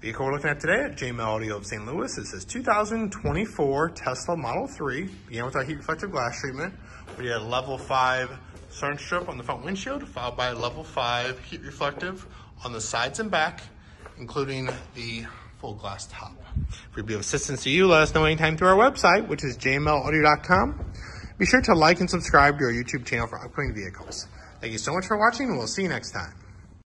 Vehicle we're looking at today at JML Audio of St. Louis. This is 2024 Tesla Model 3. Began with our heat reflective glass treatment. We had a level 5 sun strip on the front windshield, followed by a level 5 heat reflective on the sides and back, including the full glass top. If we'd be of assistance to you, let us know anytime through our website, which is jmlaudio.com. Be sure to like and subscribe to our YouTube channel for upcoming vehicles. Thank you so much for watching, and we'll see you next time.